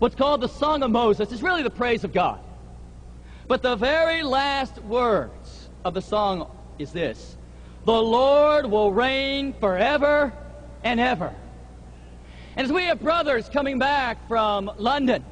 what's called the Song of Moses. It's really the praise of God. But the very last words of the song is this The Lord will reign forever and ever. And as we have brothers coming back from London,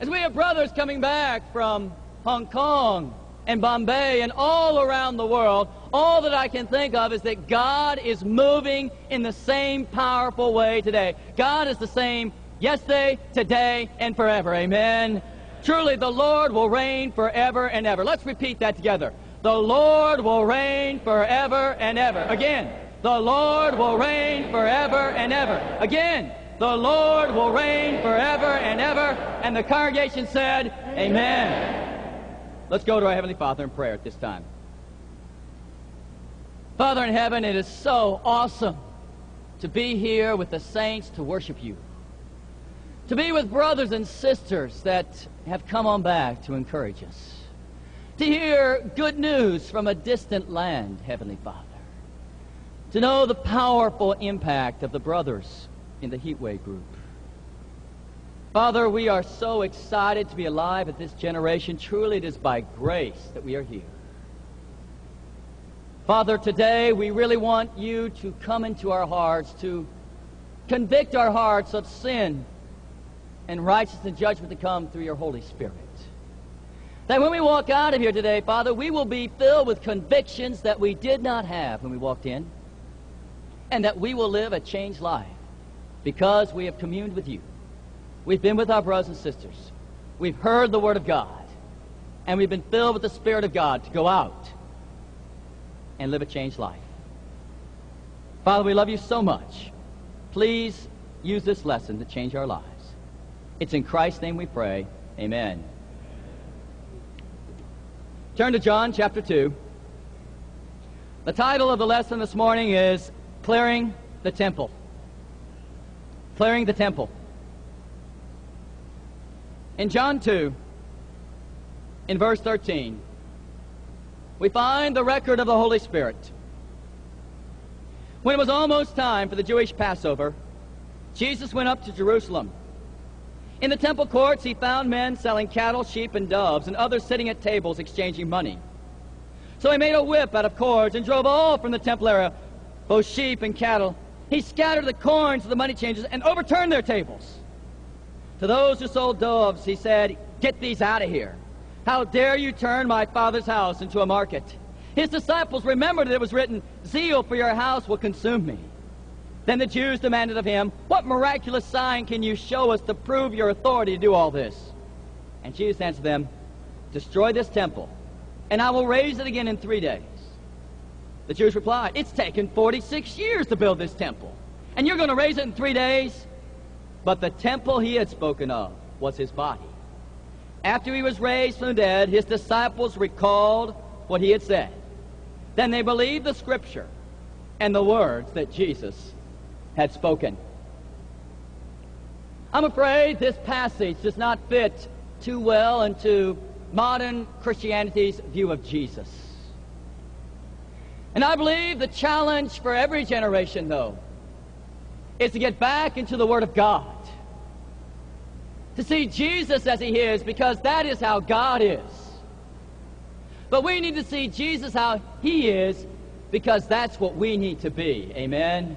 as we have brothers coming back from Hong Kong and Bombay and all around the world, all that I can think of is that God is moving in the same powerful way today. God is the same yesterday, today, and forever. Amen. Truly, the Lord will reign forever and ever. Let's repeat that together. The Lord will reign forever and ever. Again. The Lord will reign forever and ever. Again. The Lord will reign forever and ever. And the congregation said, Amen. Let's go to our Heavenly Father in prayer at this time. Father in heaven, it is so awesome to be here with the saints to worship you. To be with brothers and sisters that have come on back to encourage us. To hear good news from a distant land, Heavenly Father. To know the powerful impact of the brothers in the Heatwave group. Father, we are so excited to be alive at this generation. Truly, it is by grace that we are here. Father, today we really want you to come into our hearts, to convict our hearts of sin and righteousness and judgment to come through your Holy Spirit. That when we walk out of here today, Father, we will be filled with convictions that we did not have when we walked in, and that we will live a changed life because we have communed with you. We've been with our brothers and sisters. We've heard the Word of God, and we've been filled with the Spirit of God to go out and live a changed life. Father, we love you so much. Please use this lesson to change our lives. It's in Christ's name we pray. Amen. Turn to John chapter 2. The title of the lesson this morning is Clearing the Temple. Clearing the Temple. In John 2, in verse 13, we find the record of the Holy Spirit. When it was almost time for the Jewish Passover, Jesus went up to Jerusalem. In the temple courts, he found men selling cattle, sheep, and doves, and others sitting at tables exchanging money. So he made a whip out of cords and drove all from the temple area, both sheep and cattle. He scattered the coins of the money changers and overturned their tables. To those who sold doves, he said, Get these out of here. How dare you turn my father's house into a market? His disciples remembered that it was written, Zeal for your house will consume me. Then the Jews demanded of him, What miraculous sign can you show us to prove your authority to do all this? And Jesus answered them, Destroy this temple, and I will raise it again in three days. The Jews replied, It's taken 46 years to build this temple, and you're going to raise it in three days? But the temple he had spoken of was his body. After he was raised from the dead, his disciples recalled what he had said. Then they believed the scripture and the words that Jesus had spoken. I'm afraid this passage does not fit too well into modern Christianity's view of Jesus. And I believe the challenge for every generation, though, is to get back into the Word of God to see Jesus as he is because that is how God is. But we need to see Jesus how he is because that's what we need to be. Amen.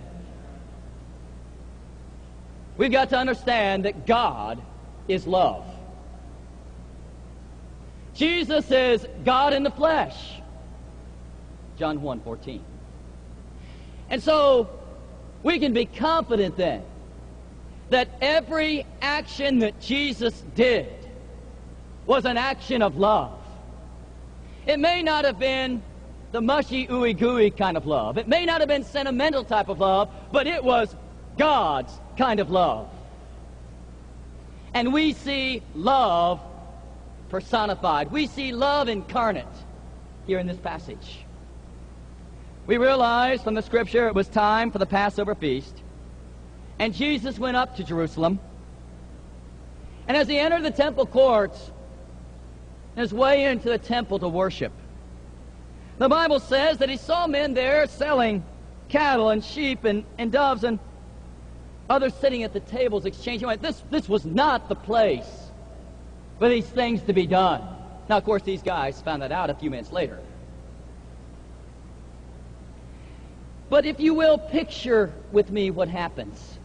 We've got to understand that God is love. Jesus is God in the flesh. John 1 14. And so we can be confident then that every action that Jesus did was an action of love. It may not have been the mushy, ooey gooey kind of love. It may not have been sentimental type of love, but it was God's kind of love. And we see love personified. We see love incarnate here in this passage. We realize from the scripture it was time for the Passover feast. And Jesus went up to Jerusalem. And as he entered the temple courts, his way into the temple to worship, the Bible says that he saw men there selling cattle and sheep and, and doves. And Others sitting at the tables exchanging. This, this was not the place for these things to be done. Now, of course, these guys found that out a few minutes later. But if you will, picture with me what happens.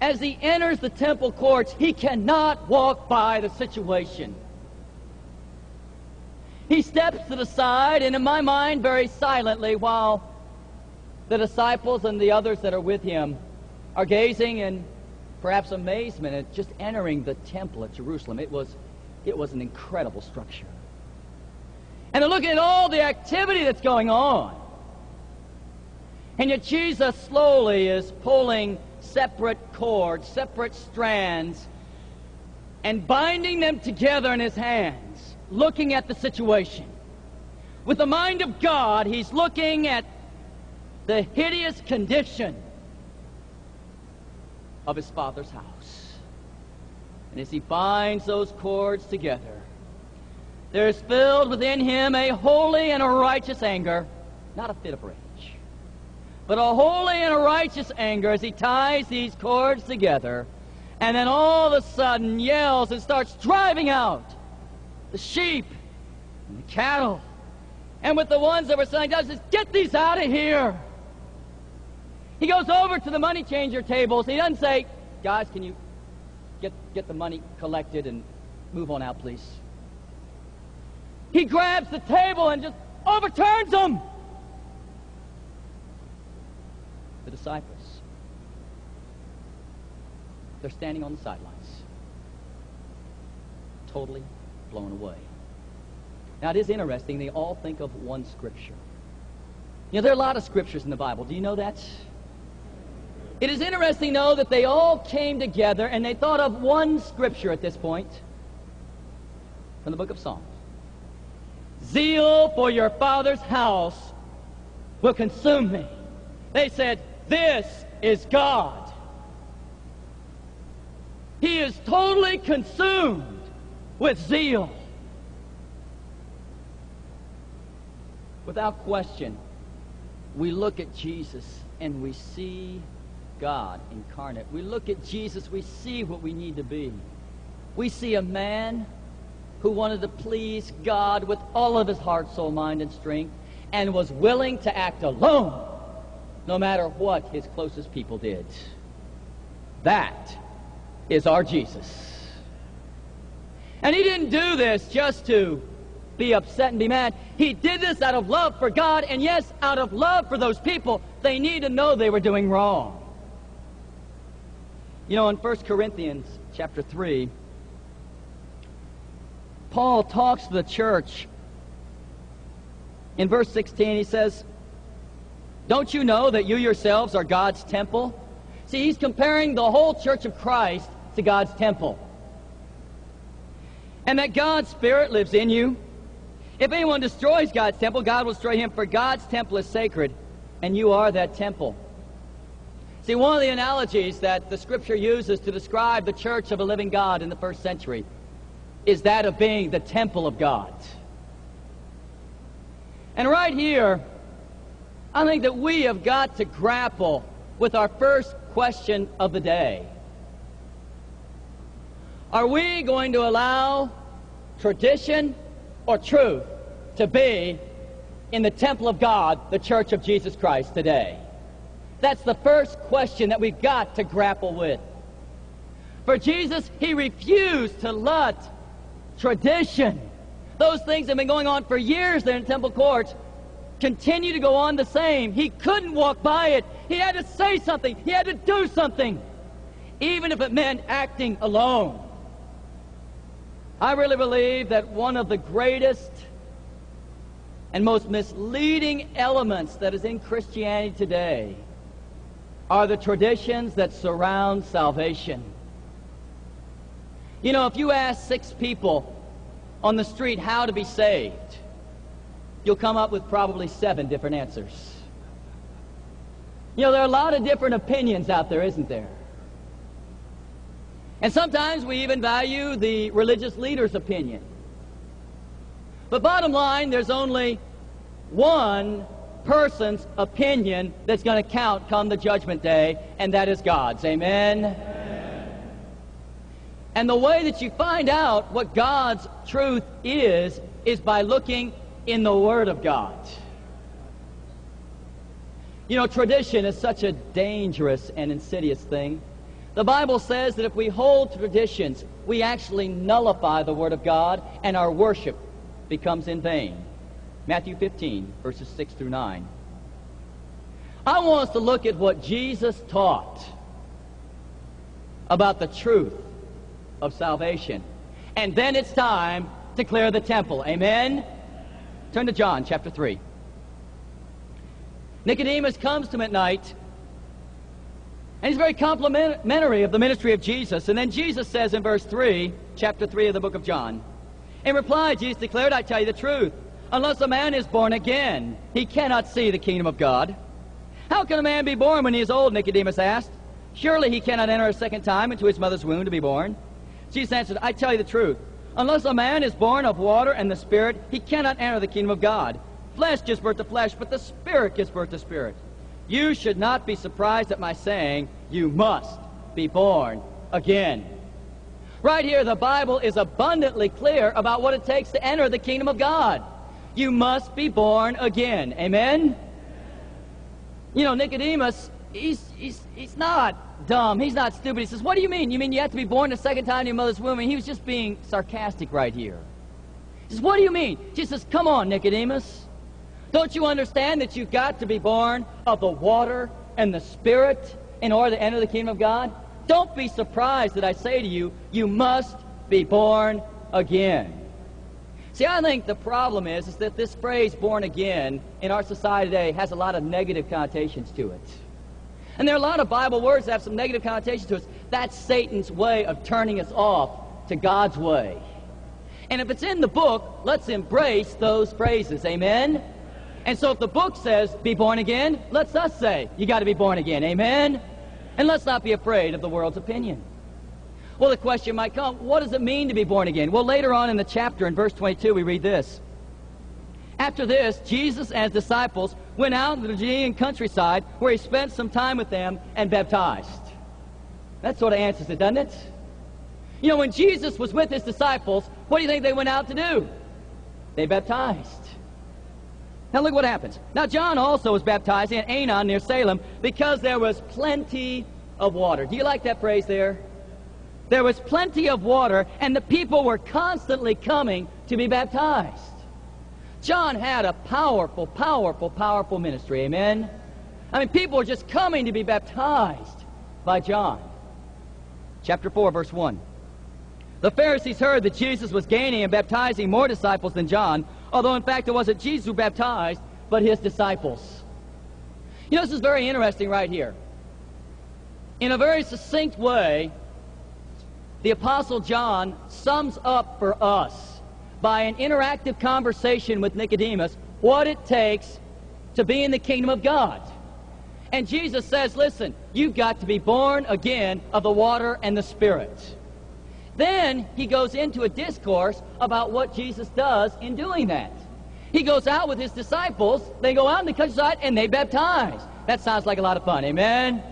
As he enters the temple courts, he cannot walk by the situation. He steps to the side, and in my mind, very silently, while the disciples and the others that are with him are gazing in perhaps amazement at just entering the temple at Jerusalem. It was, it was an incredible structure. And they're looking at all the activity that's going on. And yet Jesus slowly is pulling separate cords, separate strands, and binding them together in his hands, looking at the situation. With the mind of God, he's looking at the hideous condition of his father's house. And as he binds those cords together, there is filled within him a holy and a righteous anger, not a fit of rage but a holy and a righteous anger as he ties these cords together, and then all of a sudden yells and starts driving out the sheep and the cattle. And with the ones that were selling doves, says, Get these out of here. He goes over to the money changer tables. He doesn't say, Guys, can you get, get the money collected and move on out, please? He grabs the table and just overturns them. the disciples. They're standing on the sidelines, totally blown away. Now, it is interesting, they all think of one scripture. You know, there are a lot of scriptures in the Bible. Do you know that? It is interesting, though, that they all came together and they thought of one scripture at this point from the book of Psalms. Zeal for your father's house will consume me. They said, this is God. He is totally consumed with zeal. Without question, we look at Jesus and we see God incarnate. We look at Jesus, we see what we need to be. We see a man who wanted to please God with all of his heart, soul, mind, and strength, and was willing to act alone no matter what his closest people did. That is our Jesus. And he didn't do this just to be upset and be mad. He did this out of love for God, and yes, out of love for those people. They need to know they were doing wrong. You know, in 1 Corinthians chapter 3, Paul talks to the church. In verse 16, he says, don't you know that you yourselves are God's temple? See, he's comparing the whole church of Christ to God's temple. And that God's Spirit lives in you. If anyone destroys God's temple, God will destroy him, for God's temple is sacred, and you are that temple. See, one of the analogies that the Scripture uses to describe the church of a living God in the first century is that of being the temple of God. And right here, I think that we have got to grapple with our first question of the day. Are we going to allow tradition or truth to be in the temple of God, the church of Jesus Christ today? That's the first question that we've got to grapple with. For Jesus, he refused to let tradition, those things that have been going on for years there in temple courts, continue to go on the same. He couldn't walk by it. He had to say something. He had to do something, even if it meant acting alone. I really believe that one of the greatest and most misleading elements that is in Christianity today are the traditions that surround salvation. You know, if you ask six people on the street how to be saved, you'll come up with probably seven different answers. You know, there are a lot of different opinions out there, isn't there? And sometimes we even value the religious leader's opinion. But bottom line, there's only one person's opinion that's going to count come the judgment day, and that is God's. Amen? Amen? And the way that you find out what God's truth is, is by looking in the Word of God. You know, tradition is such a dangerous and insidious thing. The Bible says that if we hold traditions, we actually nullify the Word of God, and our worship becomes in vain. Matthew 15, verses 6 through 9. I want us to look at what Jesus taught about the truth of salvation. And then it's time to clear the temple. Amen? Turn to John chapter 3. Nicodemus comes to him at night, and he's very complimentary of the ministry of Jesus. And then Jesus says in verse 3, chapter 3 of the book of John, In reply, Jesus declared, I tell you the truth. Unless a man is born again, he cannot see the kingdom of God. How can a man be born when he is old? Nicodemus asked. Surely he cannot enter a second time into his mother's womb to be born. Jesus answered, I tell you the truth. Unless a man is born of water and the Spirit, he cannot enter the kingdom of God. Flesh gives birth to flesh, but the Spirit gives birth to spirit. You should not be surprised at my saying, You must be born again. Right here, the Bible is abundantly clear about what it takes to enter the kingdom of God. You must be born again. Amen? You know, Nicodemus, he's, he's, he's not dumb. He's not stupid. He says, What do you mean? You mean you have to be born a second time in your mother's womb? And he was just being sarcastic right here. He says, What do you mean? Jesus says, Come on, Nicodemus. Don't you understand that you've got to be born of the water and the Spirit in order to enter the kingdom of God? Don't be surprised that I say to you, you must be born again. See, I think the problem is, is that this phrase, born again, in our society today has a lot of negative connotations to it. And there are a lot of Bible words that have some negative connotations to us. That's Satan's way of turning us off to God's way. And if it's in the book, let's embrace those phrases. Amen? And so if the book says, be born again, let's us say, you got to be born again. Amen? And let's not be afraid of the world's opinion. Well, the question might come, what does it mean to be born again? Well, later on in the chapter, in verse 22, we read this. After this, Jesus and his disciples went out into the Judean countryside where he spent some time with them and baptized. That sort of answers it, doesn't it? You know, when Jesus was with his disciples, what do you think they went out to do? They baptized. Now look what happens. Now John also was baptizing at Aenon near Salem because there was plenty of water. Do you like that phrase there? There was plenty of water, and the people were constantly coming to be baptized. John had a powerful, powerful, powerful ministry. Amen? I mean, people were just coming to be baptized by John. Chapter 4, verse 1. The Pharisees heard that Jesus was gaining and baptizing more disciples than John, although in fact it wasn't Jesus who baptized, but his disciples. You know, this is very interesting right here. In a very succinct way, the Apostle John sums up for us by an interactive conversation with Nicodemus what it takes to be in the kingdom of God. And Jesus says, listen, you've got to be born again of the water and the Spirit. Then he goes into a discourse about what Jesus does in doing that. He goes out with his disciples, they go out in the countryside, and they baptize. That sounds like a lot of fun, amen?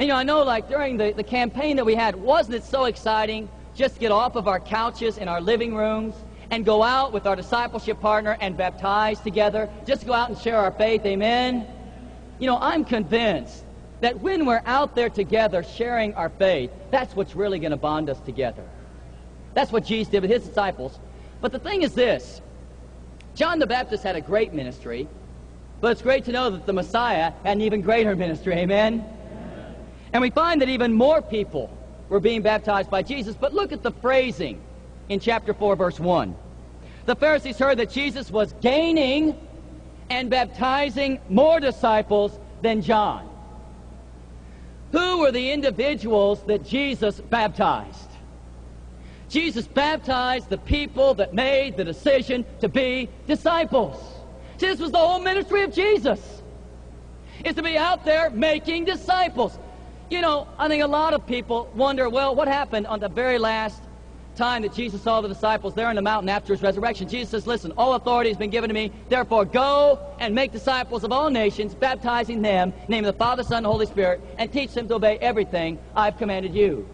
And, you know, I know like during the, the campaign that we had, wasn't it so exciting just to get off of our couches in our living rooms and go out with our discipleship partner and baptize together, just go out and share our faith, amen? You know, I'm convinced that when we're out there together sharing our faith, that's what's really going to bond us together. That's what Jesus did with his disciples. But the thing is this John the Baptist had a great ministry, but it's great to know that the Messiah had an even greater ministry, amen? And we find that even more people were being baptized by Jesus. But look at the phrasing in chapter 4, verse 1. The Pharisees heard that Jesus was gaining and baptizing more disciples than John. Who were the individuals that Jesus baptized? Jesus baptized the people that made the decision to be disciples. See, this was the whole ministry of Jesus. Is to be out there making disciples. You know, I think a lot of people wonder, well, what happened on the very last time that Jesus saw the disciples there on the mountain after his resurrection, Jesus says, Listen, all authority has been given to me. Therefore, go and make disciples of all nations, baptizing them in the name of the Father, Son, and Holy Spirit, and teach them to obey everything I've commanded you.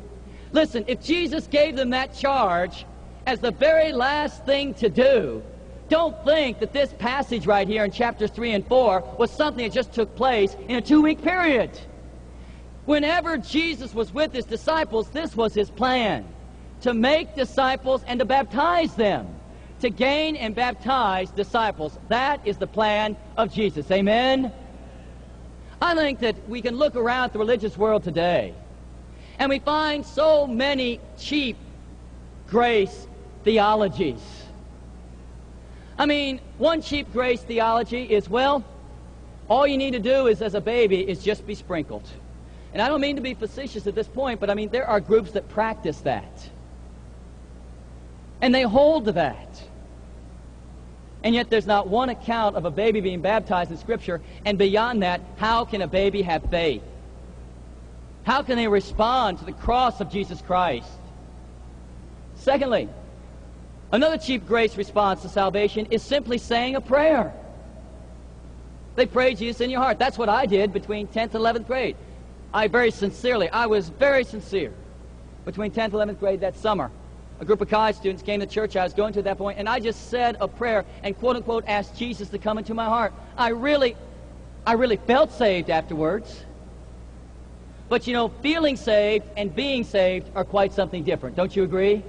Listen, if Jesus gave them that charge as the very last thing to do, don't think that this passage right here in chapters 3 and 4 was something that just took place in a two week period. Whenever Jesus was with his disciples, this was his plan to make disciples and to baptize them. To gain and baptize disciples. That is the plan of Jesus. Amen? I think that we can look around the religious world today and we find so many cheap grace theologies. I mean, one cheap grace theology is, well, all you need to do is, as a baby, is just be sprinkled. And I don't mean to be facetious at this point, but I mean, there are groups that practice that. And they hold to that. And yet there's not one account of a baby being baptized in Scripture. And beyond that, how can a baby have faith? How can they respond to the cross of Jesus Christ? Secondly, another cheap grace response to salvation is simply saying a prayer. They pray Jesus in your heart. That's what I did between 10th and 11th grade. I very sincerely, I was very sincere between 10th and 11th grade that summer a group of college students came to church I was going to at that point, and I just said a prayer and quote unquote asked Jesus to come into my heart. I really, I really felt saved afterwards. But you know, feeling saved and being saved are quite something different. Don't you agree?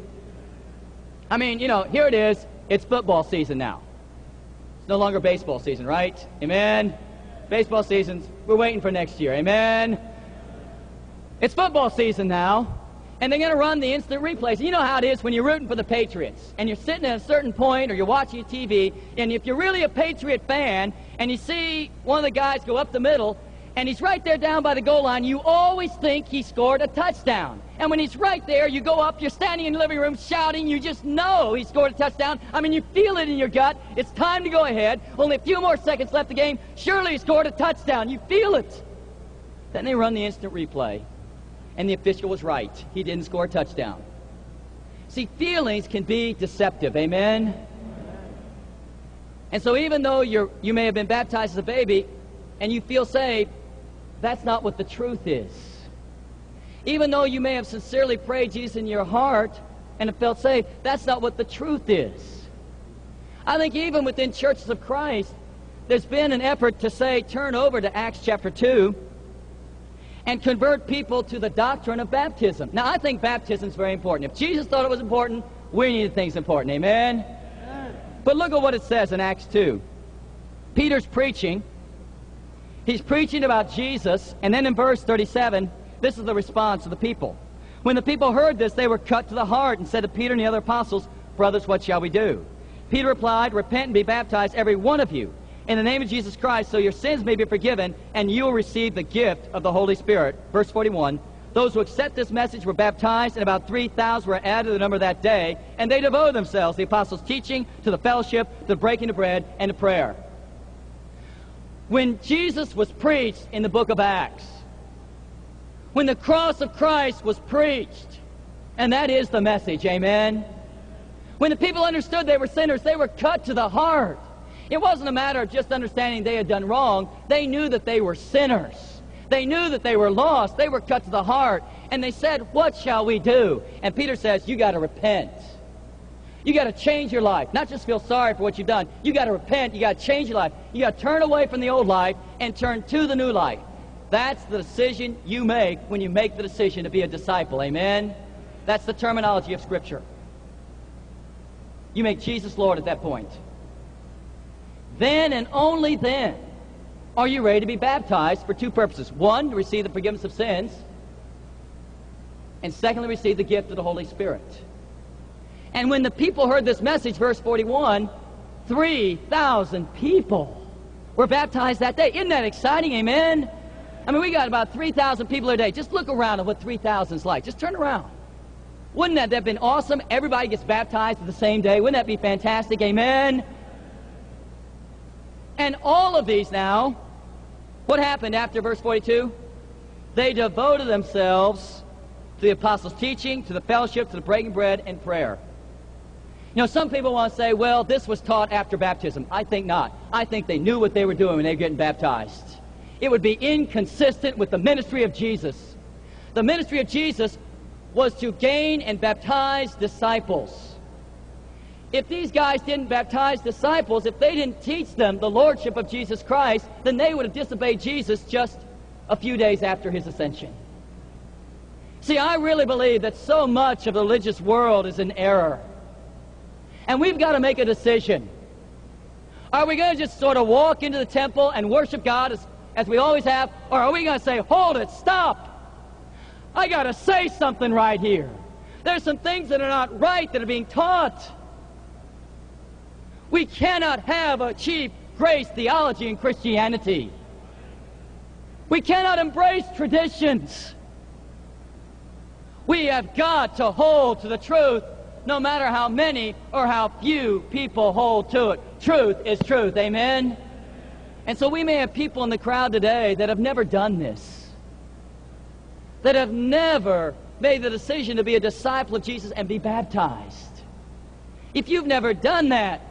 I mean, you know, here it is. It's football season now. It's no longer baseball season, right? Amen. Baseball seasons, we're waiting for next year. Amen. It's football season now and they're going to run the instant replays. You know how it is when you're rooting for the Patriots and you're sitting at a certain point or you're watching TV, and if you're really a Patriot fan and you see one of the guys go up the middle and he's right there down by the goal line, you always think he scored a touchdown. And when he's right there, you go up, you're standing in the living room shouting, you just know he scored a touchdown. I mean, you feel it in your gut. It's time to go ahead. Only a few more seconds left the game. Surely he scored a touchdown. You feel it. Then they run the instant replay and the official was right. He didn't score a touchdown. See, feelings can be deceptive. Amen? And so even though you you may have been baptized as a baby and you feel saved, that's not what the truth is. Even though you may have sincerely prayed Jesus in your heart and have felt saved, that's not what the truth is. I think even within churches of Christ, there's been an effort to say, turn over to Acts chapter 2 and convert people to the doctrine of baptism. Now, I think baptism is very important. If Jesus thought it was important, we need to think it's important. Amen? Amen? But look at what it says in Acts 2. Peter's preaching. He's preaching about Jesus, and then in verse 37, this is the response of the people. When the people heard this, they were cut to the heart and said to Peter and the other apostles, Brothers, what shall we do? Peter replied, Repent and be baptized, every one of you, in the name of Jesus Christ so your sins may be forgiven and you will receive the gift of the Holy Spirit. Verse 41. Those who accept this message were baptized, and about 3,000 were added to the number that day, and they devoted themselves, the apostles' teaching, to the fellowship, to the breaking of bread, and to prayer. When Jesus was preached in the book of Acts, when the cross of Christ was preached, and that is the message, amen? When the people understood they were sinners, they were cut to the heart. It wasn't a matter of just understanding they had done wrong. They knew that they were sinners. They knew that they were lost. They were cut to the heart. And they said, What shall we do? And Peter says, You got to repent. You got to change your life. Not just feel sorry for what you've done. You got to repent. You got to change your life. You got to turn away from the old life and turn to the new life. That's the decision you make when you make the decision to be a disciple. Amen? That's the terminology of Scripture. You make Jesus Lord at that point. Then and only then are you ready to be baptized for two purposes. One, to receive the forgiveness of sins, and secondly, receive the gift of the Holy Spirit. And when the people heard this message, verse 41, 3,000 people were baptized that day. Isn't that exciting? Amen? I mean, we got about 3,000 people a day. Just look around at what 3,000 is like. Just turn around. Wouldn't that have been awesome? Everybody gets baptized the same day. Wouldn't that be fantastic? Amen? And all of these now, what happened after verse 42? They devoted themselves to the apostles' teaching, to the fellowship, to the breaking bread, and prayer. You know, some people want to say, well, this was taught after baptism. I think not. I think they knew what they were doing when they were getting baptized. It would be inconsistent with the ministry of Jesus. The ministry of Jesus was to gain and baptize disciples. If these guys didn't baptize disciples, if they didn't teach them the lordship of Jesus Christ, then they would have disobeyed Jesus just a few days after his ascension. See, I really believe that so much of the religious world is in error. And we've got to make a decision. Are we going to just sort of walk into the temple and worship God as, as we always have? Or are we going to say, hold it, stop? I got to say something right here. There's some things that are not right that are being taught. We cannot have a cheap grace theology in Christianity. We cannot embrace traditions. We have got to hold to the truth no matter how many or how few people hold to it. Truth is truth. Amen? And so we may have people in the crowd today that have never done this, that have never made the decision to be a disciple of Jesus and be baptized. If you've never done that,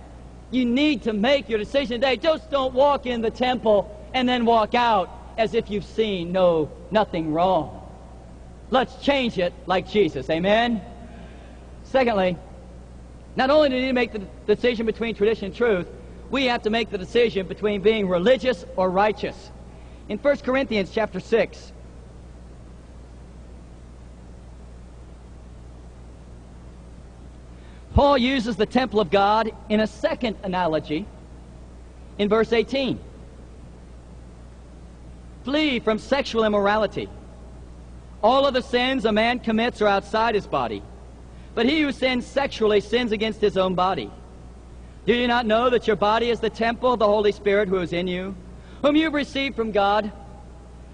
you need to make your decision today. Just don't walk in the temple and then walk out as if you've seen no nothing wrong. Let's change it like Jesus. Amen. Secondly, not only do we need to make the decision between tradition and truth, we have to make the decision between being religious or righteous. In 1 Corinthians chapter 6, Paul uses the temple of God in a second analogy in verse 18. Flee from sexual immorality. All of the sins a man commits are outside his body, but he who sins sexually sins against his own body. Do you not know that your body is the temple of the Holy Spirit who is in you, whom you have received from God?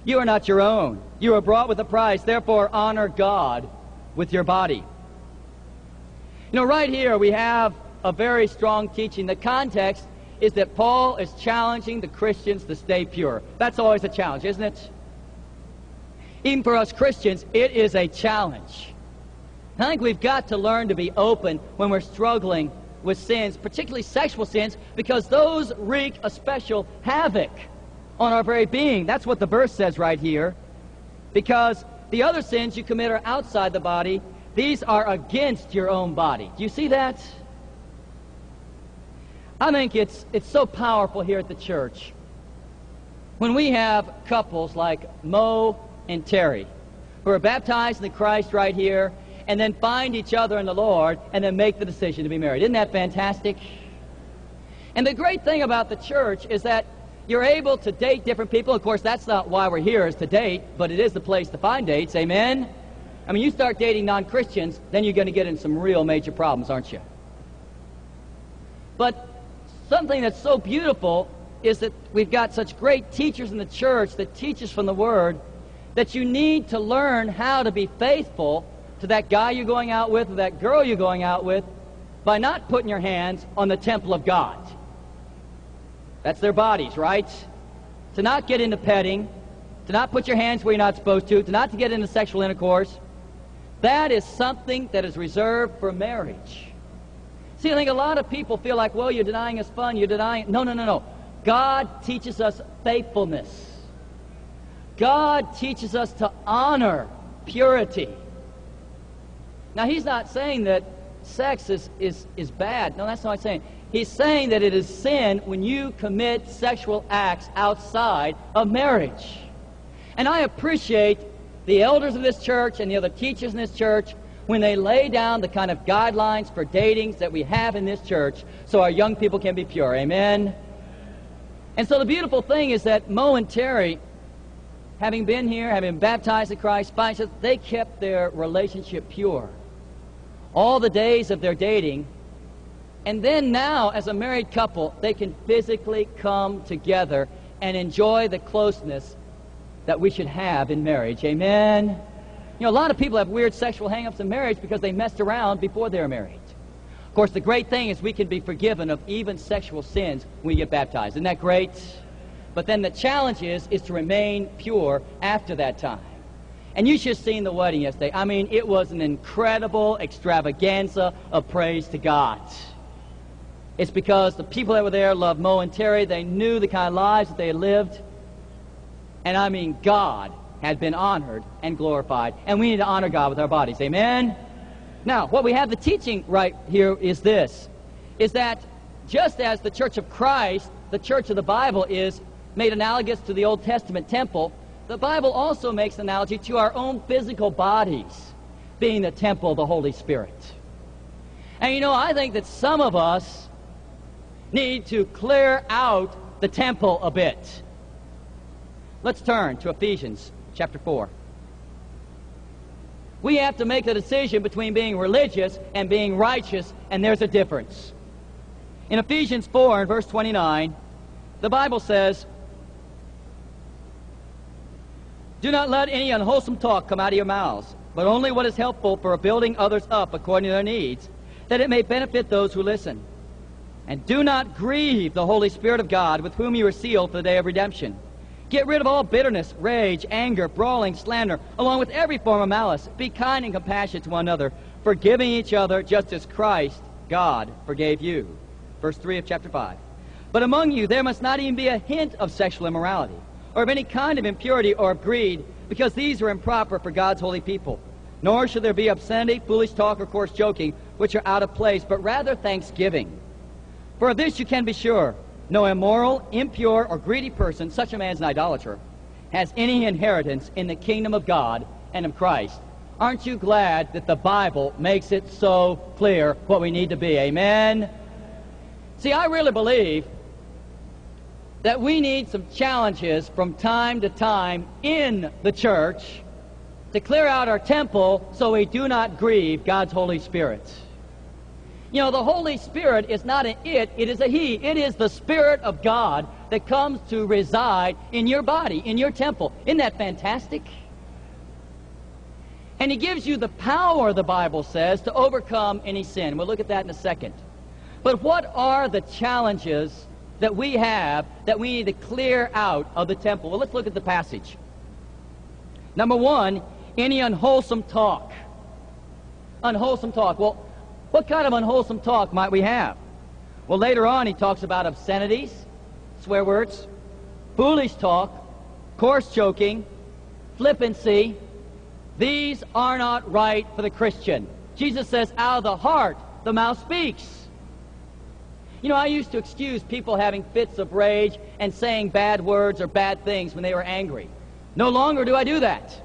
You are not your own. You are bought with a price. Therefore, honor God with your body. You know, right here we have a very strong teaching. The context is that Paul is challenging the Christians to stay pure. That's always a challenge, isn't it? Even for us Christians, it is a challenge. I think we've got to learn to be open when we're struggling with sins, particularly sexual sins, because those wreak a special havoc on our very being. That's what the verse says right here. Because the other sins you commit are outside the body, these are against your own body. Do you see that? I think it's, it's so powerful here at the church. When we have couples like Mo and Terry, who are baptized in the Christ right here, and then find each other in the Lord, and then make the decision to be married. Isn't that fantastic? And the great thing about the church is that you're able to date different people. Of course, that's not why we're here, is to date, but it is the place to find dates. Amen? I mean, you start dating non Christians, then you're going to get in some real major problems, aren't you? But something that's so beautiful is that we've got such great teachers in the church that teach us from the Word that you need to learn how to be faithful to that guy you're going out with or that girl you're going out with by not putting your hands on the temple of God. That's their bodies, right? To not get into petting, to not put your hands where you're not supposed to, to not to get into sexual intercourse, that is something that is reserved for marriage. See, I think a lot of people feel like, well, you're denying us fun, you're denying. No, no, no, no. God teaches us faithfulness. God teaches us to honor purity. Now, He's not saying that sex is, is, is bad. No, that's not what I'm saying. He's saying that it is sin when you commit sexual acts outside of marriage. And I appreciate the elders of this church and the other teachers in this church when they lay down the kind of guidelines for datings that we have in this church so our young people can be pure. Amen? And so the beautiful thing is that Mo and Terry, having been here, having been baptized in Christ, they kept their relationship pure. All the days of their dating. And then now, as a married couple, they can physically come together and enjoy the closeness that we should have in marriage. Amen? You know, a lot of people have weird sexual hang-ups in marriage because they messed around before they were married. Of course, the great thing is we can be forgiven of even sexual sins when we get baptized. Isn't that great? But then the challenge is, is to remain pure after that time. And you should have seen the wedding yesterday. I mean, it was an incredible extravaganza of praise to God. It's because the people that were there loved Mo and Terry. They knew the kind of lives that they lived. And I mean, God had been honored and glorified. And we need to honor God with our bodies. Amen? Now, what we have the teaching right here is this is that just as the church of Christ, the church of the Bible, is made analogous to the Old Testament temple, the Bible also makes analogy to our own physical bodies being the temple of the Holy Spirit. And you know, I think that some of us need to clear out the temple a bit. Let's turn to Ephesians chapter 4. We have to make the decision between being religious and being righteous, and there's a difference. In Ephesians 4 and verse 29, the Bible says, Do not let any unwholesome talk come out of your mouths, but only what is helpful for building others up according to their needs, that it may benefit those who listen. And do not grieve the Holy Spirit of God, with whom you are sealed for the day of redemption. Get rid of all bitterness, rage, anger, brawling, slander, along with every form of malice. Be kind and compassionate to one another, forgiving each other just as Christ, God, forgave you. Verse 3 of chapter 5. But among you there must not even be a hint of sexual immorality, or of any kind of impurity or of greed, because these are improper for God's holy people. Nor should there be obscenity, foolish talk, or coarse joking, which are out of place, but rather thanksgiving. For of this you can be sure no immoral, impure, or greedy person, such a man is an idolater, has any inheritance in the kingdom of God and of Christ. Aren't you glad that the Bible makes it so clear what we need to be? Amen? See, I really believe that we need some challenges from time to time in the church to clear out our temple so we do not grieve God's Holy Spirit. You know, the Holy Spirit is not an it, it is a He. It is the Spirit of God that comes to reside in your body, in your temple. Isn't that fantastic? And He gives you the power, the Bible says, to overcome any sin. We'll look at that in a second. But what are the challenges that we have that we need to clear out of the temple? Well, let's look at the passage. Number one, any unwholesome talk. Unwholesome talk. Well, what kind of unwholesome talk might we have? Well, later on, he talks about obscenities, swear words, foolish talk, coarse joking, flippancy. These are not right for the Christian. Jesus says, out of the heart, the mouth speaks. You know, I used to excuse people having fits of rage and saying bad words or bad things when they were angry. No longer do I do that.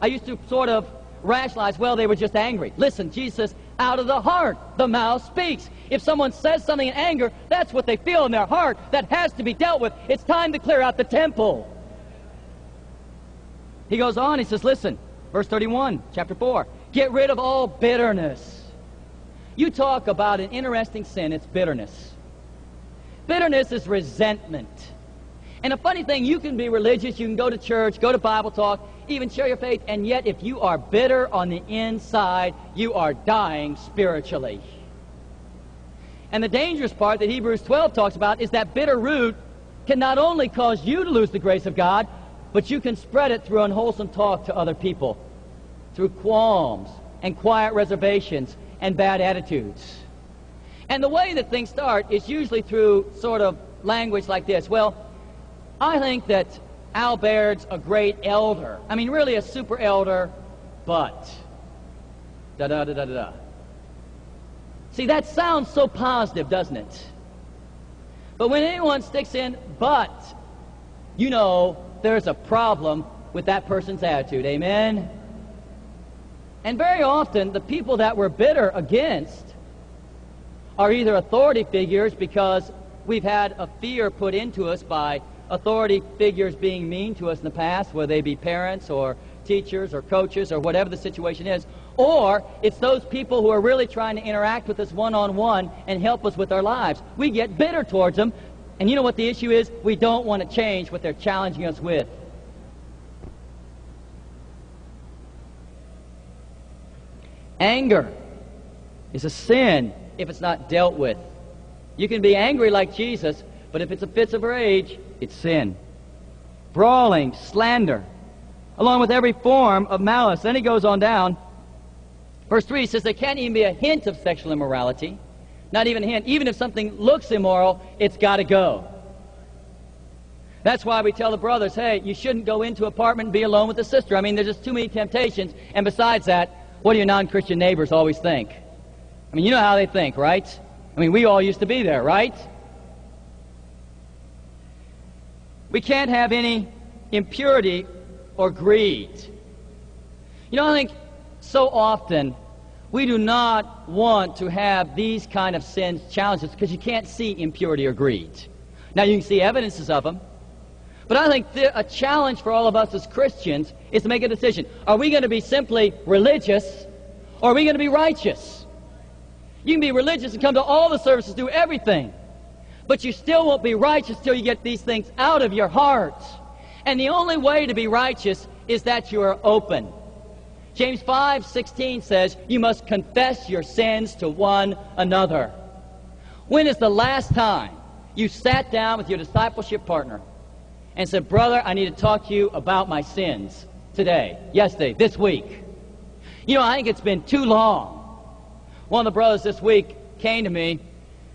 I used to sort of rationalize, well, they were just angry. Listen, Jesus out of the heart, the mouth speaks. If someone says something in anger, that's what they feel in their heart. That has to be dealt with. It's time to clear out the temple. He goes on, he says, listen, verse 31, chapter 4. Get rid of all bitterness. You talk about an interesting sin, it's bitterness. Bitterness is resentment. And a funny thing, you can be religious, you can go to church, go to Bible talk, even share your faith, and yet if you are bitter on the inside, you are dying spiritually. And the dangerous part that Hebrews 12 talks about is that bitter root can not only cause you to lose the grace of God, but you can spread it through unwholesome talk to other people, through qualms and quiet reservations and bad attitudes. And the way that things start is usually through sort of language like this. Well, I think that Al Baird's a great elder. I mean, really a super elder, but. Da da da da da. See, that sounds so positive, doesn't it? But when anyone sticks in, but, you know, there's a problem with that person's attitude. Amen? And very often, the people that we're bitter against are either authority figures because we've had a fear put into us by authority figures being mean to us in the past, whether they be parents or teachers or coaches or whatever the situation is, or it's those people who are really trying to interact with us one on one and help us with our lives. We get bitter towards them, and you know what the issue is? We don't want to change what they're challenging us with. Anger is a sin if it's not dealt with. You can be angry like Jesus, but if it's a fits of rage, it's sin. Brawling, slander. along with every form of malice. Then he goes on down. Verse 3 says there can't even be a hint of sexual immorality. Not even a hint. Even if something looks immoral, it's got to go. That's why we tell the brothers, hey, you shouldn't go into an apartment and be alone with a sister. I mean, there's just too many temptations. And besides that, what do your non-Christian neighbors always think? I mean, you know how they think, right? I mean, we all used to be there, right? We can't have any impurity or greed. You know, I think so often we do not want to have these kind of sins challenges because you can't see impurity or greed. Now, you can see evidences of them. But I think a challenge for all of us as Christians is to make a decision. Are we going to be simply religious or are we going to be righteous? You can be religious and come to all the services, do everything. But you still won't be righteous till you get these things out of your heart. And the only way to be righteous is that you are open. James 5:16 says, "You must confess your sins to one another." When is the last time you sat down with your discipleship partner and said, "Brother, I need to talk to you about my sins today, yesterday, this week?" You know, I think it's been too long. One of the brothers this week came to me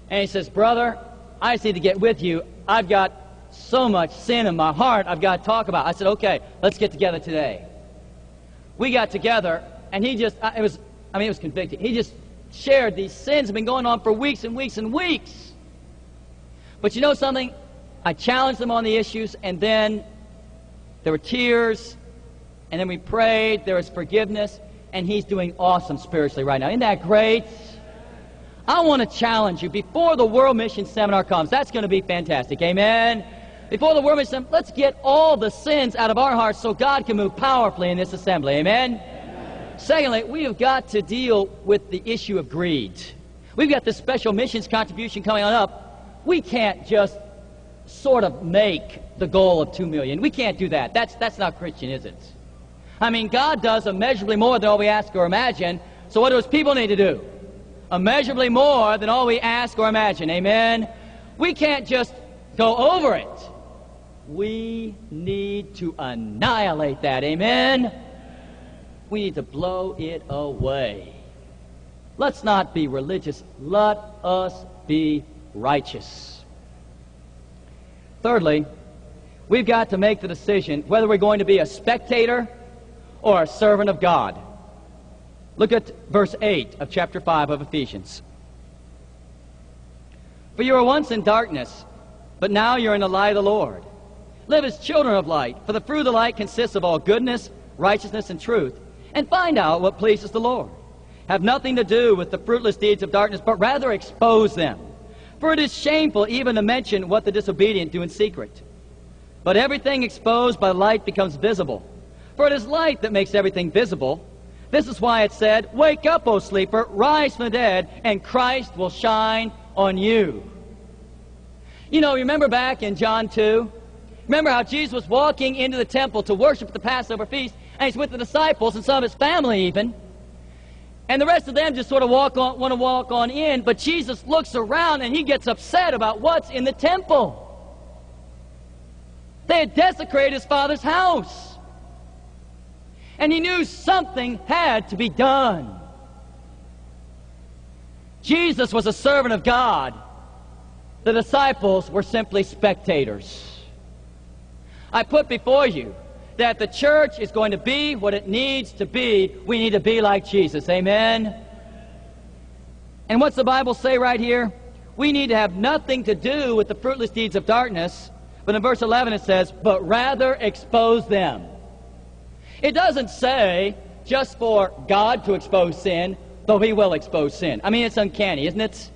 and he says, "Brother, I just need to get with you. I've got so much sin in my heart I've got to talk about." I said, "Okay, let's get together today." we got together, and he just, it was, I mean, it was convicting. He just shared these sins have been going on for weeks and weeks and weeks. But you know something? I challenged them on the issues, and then there were tears, and then we prayed. There was forgiveness, and he's doing awesome spiritually right now. Isn't that great? I want to challenge you before the World Mission Seminar comes. That's going to be fantastic. Amen before the world assembly, let's get all the sins out of our hearts so God can move powerfully in this assembly. Amen? Amen? Secondly, we have got to deal with the issue of greed. We've got this special missions contribution coming on up. We can't just sort of make the goal of two million. We can't do that. That's, that's not Christian, is it? I mean, God does immeasurably more than all we ask or imagine. So what do people need to do? Immeasurably more than all we ask or imagine. Amen? We can't just go over it we need to annihilate that. Amen? We need to blow it away. Let's not be religious. Let us be righteous. Thirdly, we've got to make the decision whether we're going to be a spectator or a servant of God. Look at verse 8 of chapter 5 of Ephesians. For you were once in darkness, but now you're in the light of the Lord. Live as children of light, for the fruit of the light consists of all goodness, righteousness, and truth. And find out what pleases the Lord. Have nothing to do with the fruitless deeds of darkness, but rather expose them. For it is shameful even to mention what the disobedient do in secret. But everything exposed by light becomes visible. For it is light that makes everything visible. This is why it said, Wake up, O sleeper, rise from the dead, and Christ will shine on you. You know, remember back in John 2? Remember how Jesus was walking into the temple to worship at the Passover feast, and he's with the disciples and some of his family even. And the rest of them just sort of walk on, want to walk on in, but Jesus looks around and he gets upset about what's in the temple. They had desecrated his father's house. And he knew something had to be done. Jesus was a servant of God. The disciples were simply spectators. I put before you that the church is going to be what it needs to be. We need to be like Jesus. Amen? And what's the Bible say right here? We need to have nothing to do with the fruitless deeds of darkness. But in verse 11 it says, but rather expose them. It doesn't say just for God to expose sin, though He will expose sin. I mean, it's uncanny, isn't it?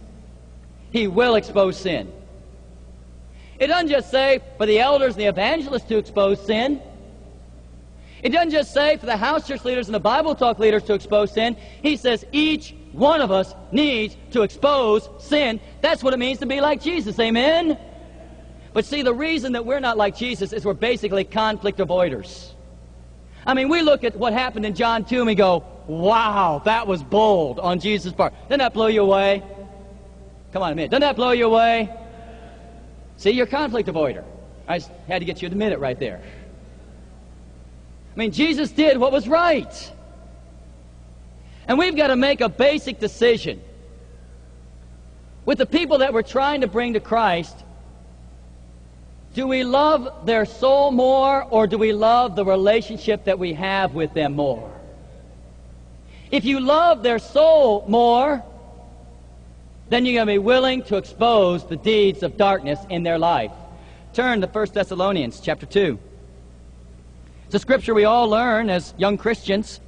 He will expose sin. It doesn't just say for the elders and the evangelists to expose sin. It doesn't just say for the house church leaders and the Bible talk leaders to expose sin. He says each one of us needs to expose sin. That's what it means to be like Jesus. Amen? But see, the reason that we're not like Jesus is we're basically conflict avoiders. I mean, we look at what happened in John 2 and we go, wow, that was bold on Jesus' part. Doesn't that blow you away? Come on a minute. Doesn't that blow you away? See, you're a conflict avoider. I had to get you to admit it right there. I mean, Jesus did what was right. And we've got to make a basic decision. With the people that we're trying to bring to Christ, do we love their soul more or do we love the relationship that we have with them more? If you love their soul more, then you're going to be willing to expose the deeds of darkness in their life. Turn to 1 Thessalonians chapter 2. It's a scripture we all learn as young Christians.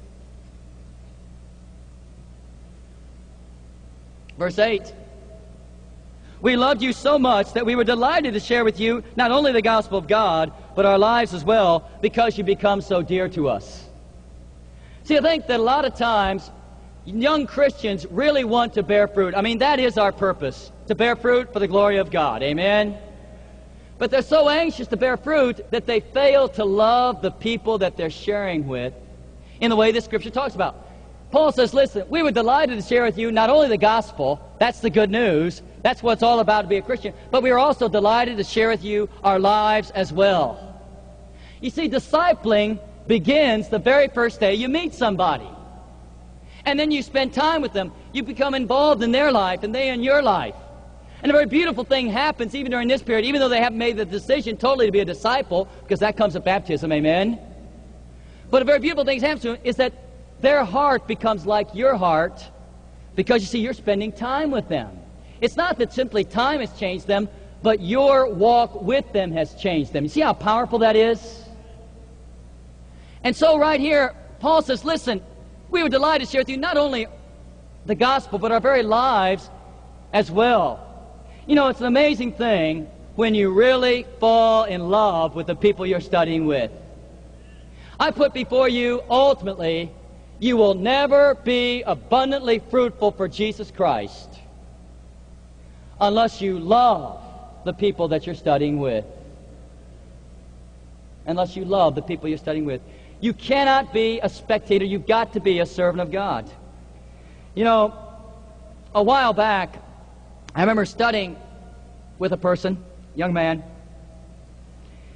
Verse 8. We loved you so much that we were delighted to share with you not only the gospel of God, but our lives as well, because you become so dear to us. See, I think that a lot of times young Christians really want to bear fruit. I mean, that is our purpose, to bear fruit for the glory of God. Amen? But they're so anxious to bear fruit that they fail to love the people that they're sharing with in the way this scripture talks about. Paul says, listen, we were delighted to share with you not only the gospel, that's the good news, that's what it's all about to be a Christian, but we are also delighted to share with you our lives as well. You see, discipling begins the very first day you meet somebody. And then you spend time with them. You become involved in their life and they in your life. And a very beautiful thing happens even during this period, even though they haven't made the decision totally to be a disciple, because that comes at baptism, amen? But a very beautiful thing happens to them is that their heart becomes like your heart because you see, you're spending time with them. It's not that simply time has changed them, but your walk with them has changed them. You see how powerful that is? And so, right here, Paul says, Listen, we were delighted to share with you not only the gospel, but our very lives as well. You know, it's an amazing thing when you really fall in love with the people you're studying with. I put before you ultimately you will never be abundantly fruitful for Jesus Christ unless you love the people that you're studying with. Unless you love the people you're studying with. You cannot be a spectator. You've got to be a servant of God. You know, a while back, I remember studying with a person, young man,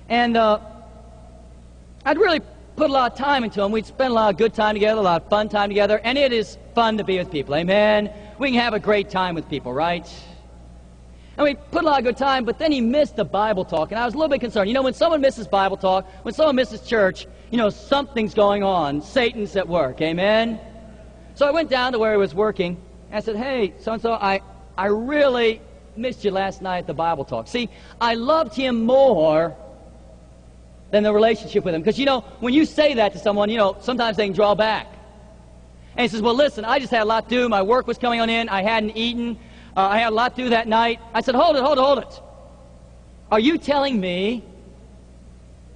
and uh, I'd really put a lot of time into him. We'd spend a lot of good time together, a lot of fun time together, and it is fun to be with people. Amen. We can have a great time with people, right? And we put a lot of good time, but then he missed the Bible talk, and I was a little bit concerned. You know, when someone misses Bible talk, when someone misses church, you know, something's going on. Satan's at work. Amen. So I went down to where he was working, and I said, "Hey, so and so, I I really missed you last night at the Bible talk. See, I loved him more." than the relationship with Him. Because, you know, when you say that to someone, you know, sometimes they can draw back. And he says, Well, listen, I just had a lot to do. My work was coming on in. I hadn't eaten. Uh, I had a lot to do that night. I said, Hold it, hold it, hold it. Are you telling me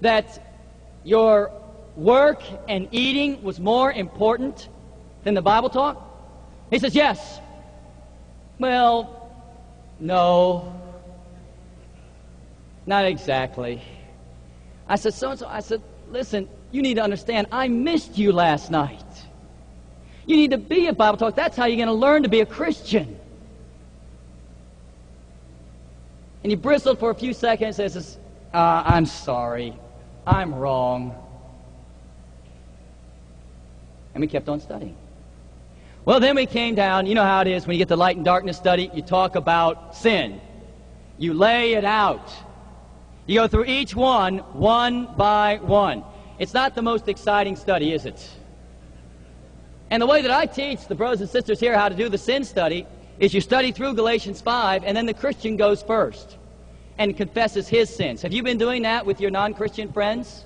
that your work and eating was more important than the Bible talk? He says, Yes. Well, no. Not exactly. I said, so and so. I said, listen, you need to understand, I missed you last night. You need to be a Bible talk. That's how you're going to learn to be a Christian. And he bristled for a few seconds and says, uh, I'm sorry. I'm wrong. And we kept on studying. Well, then we came down. You know how it is when you get the light and darkness study, you talk about sin. You lay it out. You go through each one, one by one. It's not the most exciting study, is it? And the way that I teach the brothers and sisters here how to do the sin study is you study through Galatians 5, and then the Christian goes first and confesses his sins. Have you been doing that with your non Christian friends?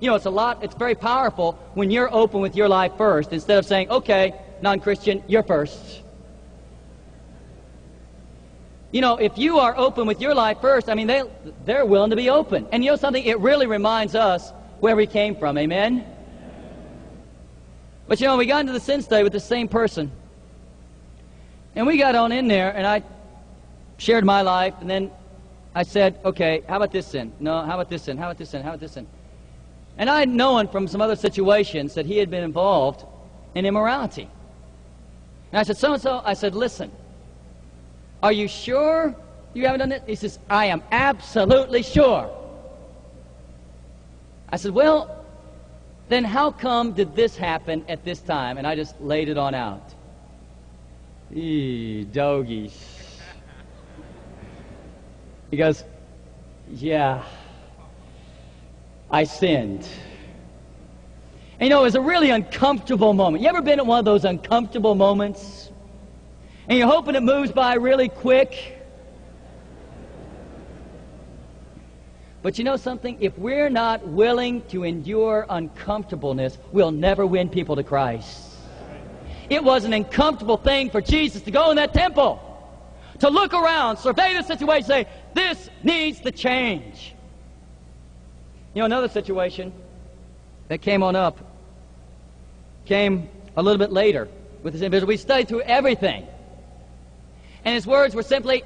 You know, it's a lot, it's very powerful when you're open with your life first instead of saying, okay, non Christian, you're first. You know, if you are open with your life first, I mean, they, they're willing to be open. And you know something? It really reminds us where we came from. Amen? But you know, we got into the sin study with the same person. And we got on in there, and I shared my life, and then I said, okay, how about this sin? No, how about this sin? How about this sin? How about this sin? And I had known from some other situations that he had been involved in immorality. And I said, so and so, I said, listen, are you sure you haven't done it? He says, I am absolutely sure. I said, Well, then how come did this happen at this time? And I just laid it on out. Eee, doggies. He goes, Yeah, I sinned. And you know, it was a really uncomfortable moment. You ever been at one of those uncomfortable moments? And you're hoping it moves by really quick? But you know something? If we're not willing to endure uncomfortableness, we'll never win people to Christ. It was an uncomfortable thing for Jesus to go in that temple, to look around, survey the situation, say, this needs to change. You know, another situation that came on up came a little bit later with this individual. We studied through everything. And his words were simply,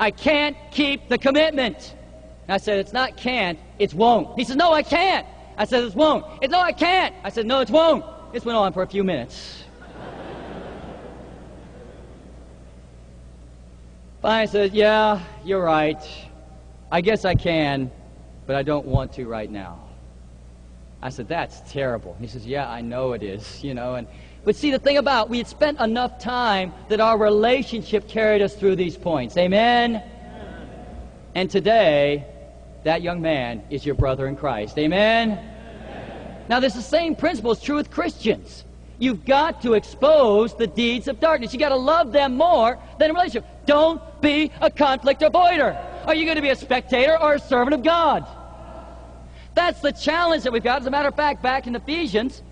I can't keep the commitment. And I said, It's not can't, it's won't. He says, No, I can't. I said, It's won't. It's no, I can't. I said, No, it's won't. This went on for a few minutes. I said, Yeah, you're right. I guess I can, but I don't want to right now. I said, That's terrible. He says, Yeah, I know it is, you know. And but see the thing about we had spent enough time that our relationship carried us through these points. Amen. Amen. And today, that young man is your brother in Christ. Amen? Amen. Now, this the same principle is true with Christians. You've got to expose the deeds of darkness. You've got to love them more than a relationship. Don't be a conflict avoider. Are you going to be a spectator or a servant of God? That's the challenge that we've got. As a matter of fact, back in Ephesians,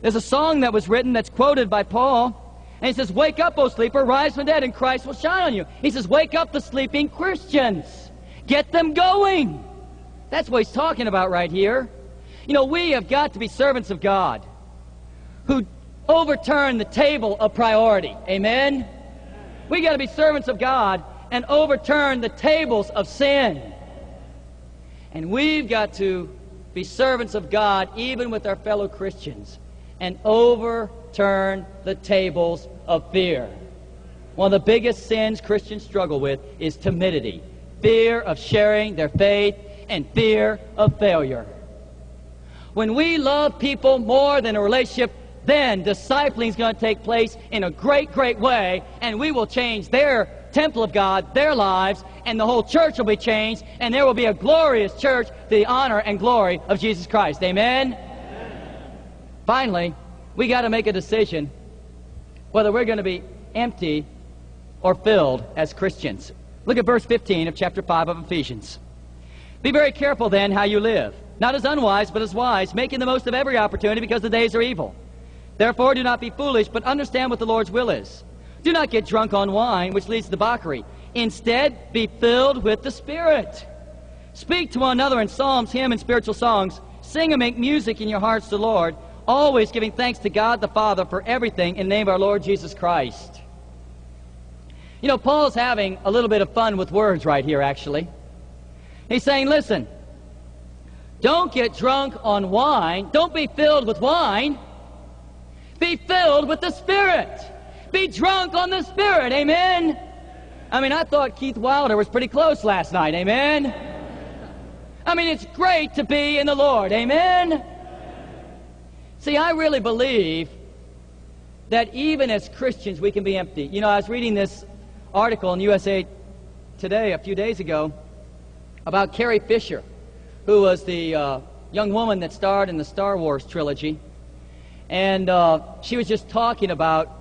there's a song that was written that's quoted by Paul. And he says, Wake up, O sleeper, rise from the dead, and Christ will shine on you. He says, Wake up the sleeping Christians. Get them going. That's what he's talking about right here. You know, we have got to be servants of God who overturn the table of priority. Amen? We got to be servants of God and overturn the tables of sin. And we've got to be servants of God even with our fellow Christians and overturn the tables of fear. One of the biggest sins Christians struggle with is timidity fear of sharing their faith, and fear of failure. When we love people more than a relationship, then discipling is going to take place in a great, great way, and we will change their temple of God, their lives, and the whole church will be changed, and there will be a glorious church to the honor and glory of Jesus Christ. Amen? Amen. Finally, we got to make a decision whether we're going to be empty or filled as Christians. Look at verse 15 of chapter 5 of Ephesians. Be very careful then how you live, not as unwise, but as wise, making the most of every opportunity because the days are evil. Therefore, do not be foolish, but understand what the Lord's will is. Do not get drunk on wine, which leads to debauchery. Instead, be filled with the Spirit. Speak to one another in psalms, hymns, and spiritual songs. Sing and make music in your hearts to the Lord, always giving thanks to God the Father for everything in the name of our Lord Jesus Christ. You know, Paul's having a little bit of fun with words right here, actually. He's saying, listen, don't get drunk on wine. Don't be filled with wine. Be filled with the Spirit. Be drunk on the Spirit. Amen? I mean, I thought Keith Wilder was pretty close last night. Amen? I mean, it's great to be in the Lord. Amen? See, I really believe that even as Christians, we can be empty. You know, I was reading this article in USA Today a few days ago about Carrie Fisher, who was the uh, young woman that starred in the Star Wars trilogy. And uh, she was just talking about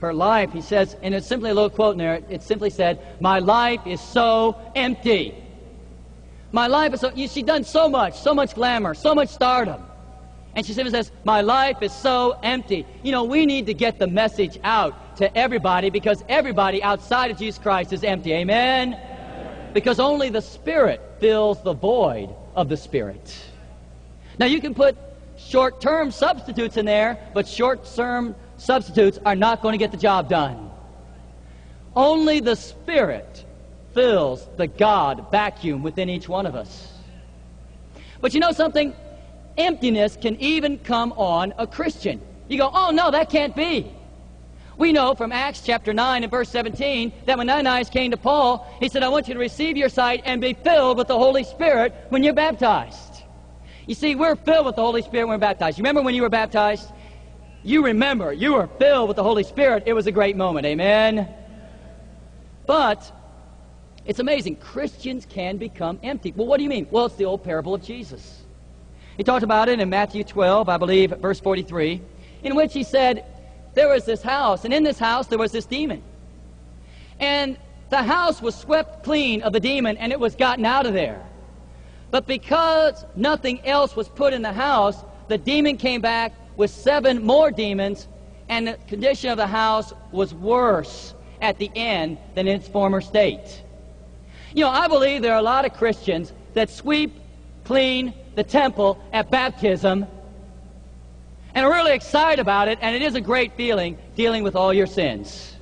her life. He says, and it's simply a little quote in there, it simply said, My life is so empty. My life is so, she's done so much, so much glamour, so much stardom. And she simply says, My life is so empty. You know, we need to get the message out to everybody because everybody outside of Jesus Christ is empty. Amen? Amen? Because only the Spirit fills the void of the Spirit. Now, you can put short term substitutes in there, but short term substitutes are not going to get the job done. Only the Spirit fills the God vacuum within each one of us. But you know something? emptiness can even come on a Christian. You go, oh no, that can't be. We know from Acts chapter 9 and verse 17 that when Ananias came to Paul, he said, I want you to receive your sight and be filled with the Holy Spirit when you're baptized. You see, we're filled with the Holy Spirit when we're baptized. You remember when you were baptized? You remember, you were filled with the Holy Spirit. It was a great moment. Amen? But it's amazing. Christians can become empty. Well, what do you mean? Well, it's the old parable of Jesus. He talked about it in Matthew 12, I believe, verse 43, in which he said, There was this house, and in this house there was this demon. And the house was swept clean of the demon, and it was gotten out of there. But because nothing else was put in the house, the demon came back with seven more demons, and the condition of the house was worse at the end than in its former state. You know, I believe there are a lot of Christians that sweep clean the temple at baptism and are really excited about it, and it is a great feeling dealing with all your sins.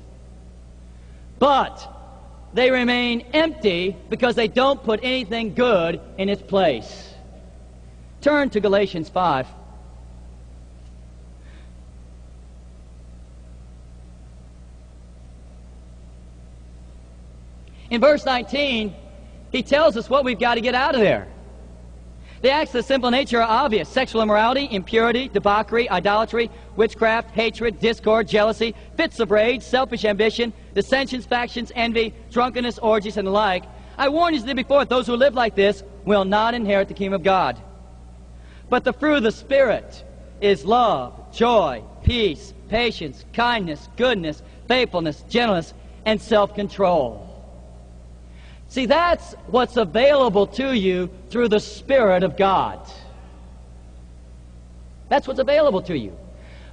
But they remain empty because they don't put anything good in its place. Turn to Galatians 5. In verse 19, he tells us what we've got to get out of there. The acts of simple nature are obvious sexual immorality, impurity, debauchery, idolatry, witchcraft, hatred, discord, jealousy, fits of rage, selfish ambition, dissensions, factions, envy, drunkenness, orgies, and the like. I warn you before, those who live like this will not inherit the kingdom of God. But the fruit of the Spirit is love, joy, peace, patience, kindness, goodness, faithfulness, gentleness, and self control. See, that's what's available to you through the Spirit of God. That's what's available to you.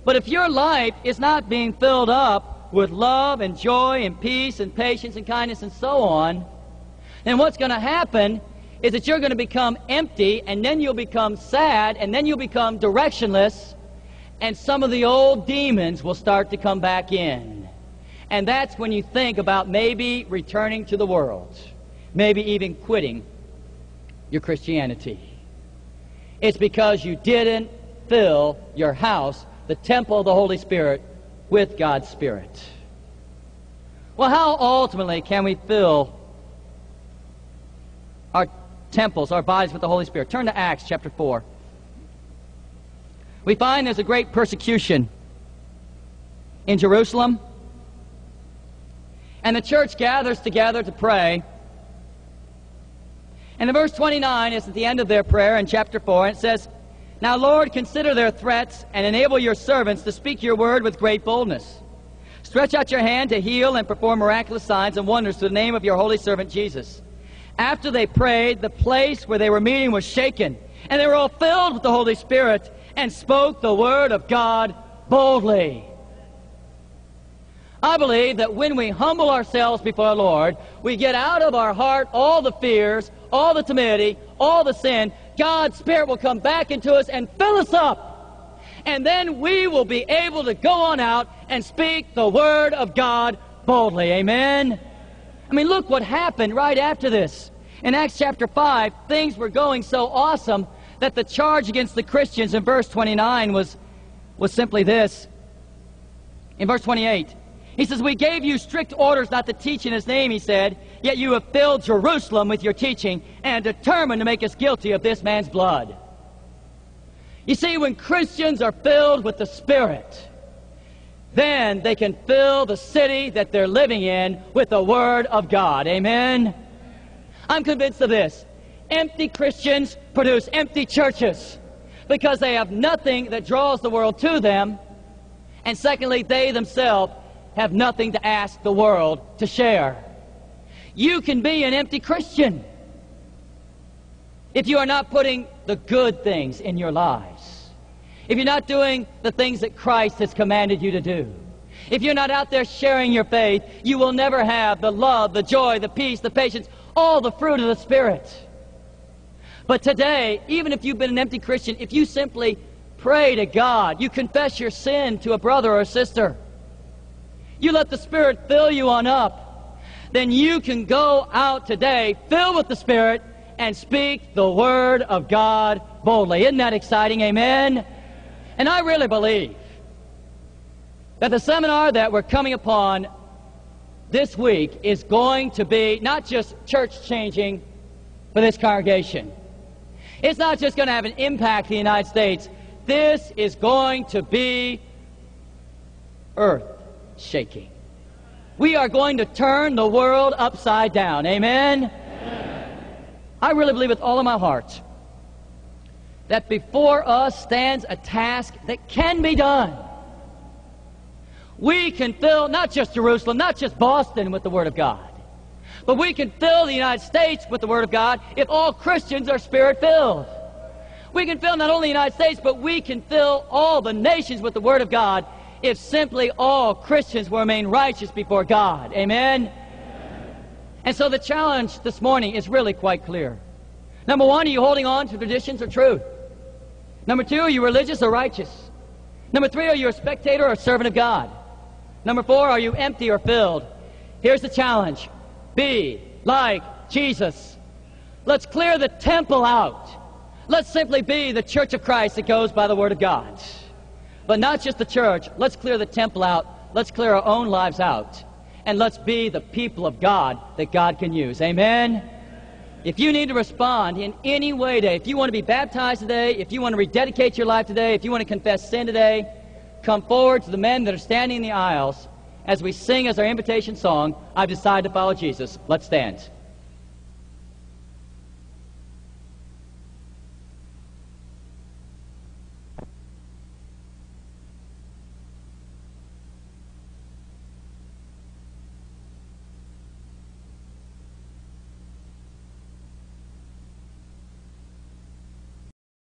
But if your life is not being filled up with love and joy and peace and patience and kindness and so on, then what's going to happen is that you're going to become empty and then you'll become sad and then you'll become directionless and some of the old demons will start to come back in. And that's when you think about maybe returning to the world maybe even quitting your Christianity. It's because you didn't fill your house, the temple of the Holy Spirit, with God's Spirit. Well, how ultimately can we fill our temples, our bodies with the Holy Spirit? Turn to Acts chapter 4. We find there's a great persecution in Jerusalem, and the church gathers together to pray. And in verse 29 is at the end of their prayer in chapter 4, and it says, Now, Lord, consider their threats and enable your servants to speak your word with great boldness. Stretch out your hand to heal and perform miraculous signs and wonders through the name of your holy servant Jesus. After they prayed, the place where they were meeting was shaken, and they were all filled with the Holy Spirit and spoke the word of God boldly. I believe that when we humble ourselves before the Lord, we get out of our heart all the fears, all the timidity, all the sin. God's Spirit will come back into us and fill us up. And then we will be able to go on out and speak the Word of God boldly. Amen? I mean, look what happened right after this. In Acts chapter 5, things were going so awesome that the charge against the Christians in verse 29 was, was simply this. In verse 28, he says, We gave you strict orders not to teach in his name, he said, yet you have filled Jerusalem with your teaching and determined to make us guilty of this man's blood. You see, when Christians are filled with the Spirit, then they can fill the city that they're living in with the Word of God. Amen? I'm convinced of this. Empty Christians produce empty churches because they have nothing that draws the world to them. And secondly, they themselves have nothing to ask the world to share. You can be an empty Christian if you are not putting the good things in your lives. If you're not doing the things that Christ has commanded you to do. If you're not out there sharing your faith, you will never have the love, the joy, the peace, the patience, all the fruit of the Spirit. But today, even if you've been an empty Christian, if you simply pray to God, you confess your sin to a brother or sister, you let the Spirit fill you on up, then you can go out today filled with the Spirit and speak the Word of God boldly. Isn't that exciting? Amen? And I really believe that the seminar that we're coming upon this week is going to be not just church changing for this congregation. It's not just going to have an impact in the United States. This is going to be earth shaking. We are going to turn the world upside down. Amen? Amen? I really believe with all of my heart that before us stands a task that can be done. We can fill not just Jerusalem, not just Boston with the Word of God, but we can fill the United States with the Word of God if all Christians are Spirit filled. We can fill not only the United States, but we can fill all the nations with the Word of God if simply all Christians will remain righteous before God. Amen? Amen? And so the challenge this morning is really quite clear. Number one, are you holding on to traditions or truth? Number two, are you religious or righteous? Number three, are you a spectator or a servant of God? Number four, are you empty or filled? Here's the challenge be like Jesus. Let's clear the temple out. Let's simply be the church of Christ that goes by the Word of God. But not just the church. Let's clear the temple out. Let's clear our own lives out. And let's be the people of God that God can use. Amen? If you need to respond in any way today, if you want to be baptized today, if you want to rededicate your life today, if you want to confess sin today, come forward to the men that are standing in the aisles as we sing as our invitation song, I've decided to follow Jesus. Let's stand.